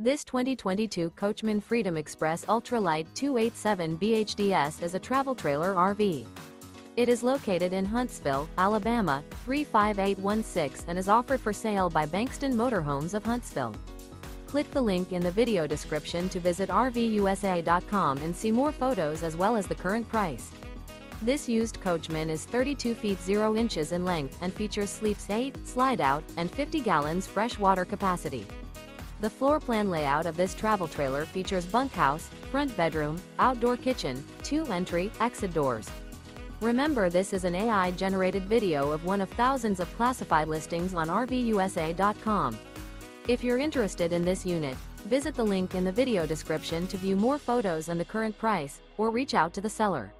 This 2022 Coachmen Freedom Express Ultra Lite 287 BHDS is a travel trailer RV. It is located in Huntsville, Alabama 35816 and is offered for sale by Bankston Motorhomes of Huntsville. Click the link in the video description to visit RVUSA.com and see more photos as well as the current price. This used Coachmen is 32 feet 0 inches in length and features sleeps 8, slide out, and 50 gallons fresh water capacity. The floor plan layout of this travel trailer features bunkhouse, front bedroom, outdoor kitchen, two entry, exit doors. Remember this is an AI-generated video of one of thousands of classified listings on RVUSA.com. If you're interested in this unit, visit the link in the video description to view more photos and the current price, or reach out to the seller.